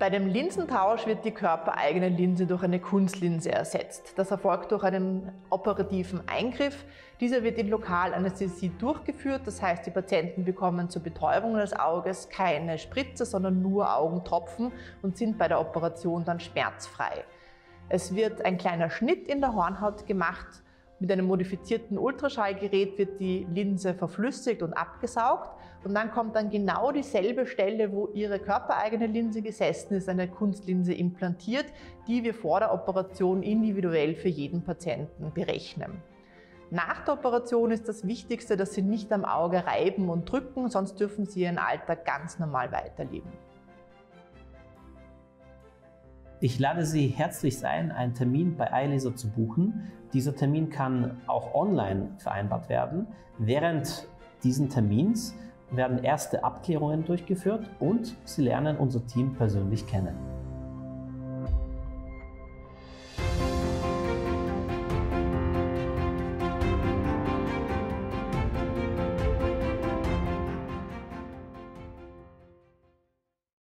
Bei dem Linsentausch wird die körpereigene Linse durch eine Kunstlinse ersetzt. Das erfolgt durch einen operativen Eingriff. Dieser wird in Lokalanästhesie durchgeführt, das heißt, die Patienten bekommen zur Betäubung des Auges keine Spritze, sondern nur Augentropfen und sind bei der Operation dann schmerzfrei. Es wird ein kleiner Schnitt in der Hornhaut gemacht mit einem modifizierten Ultraschallgerät wird die Linse verflüssigt und abgesaugt und dann kommt dann genau dieselbe Stelle, wo Ihre körpereigene Linse gesessen ist, eine Kunstlinse implantiert, die wir vor der Operation individuell für jeden Patienten berechnen. Nach der Operation ist das Wichtigste, dass Sie nicht am Auge reiben und drücken, sonst dürfen Sie Ihren Alltag ganz normal weiterleben. Ich lade Sie herzlich ein, einen Termin bei iLaser zu buchen. Dieser Termin kann auch online vereinbart werden. Während diesen Termins werden erste Abklärungen durchgeführt und Sie lernen unser Team persönlich kennen.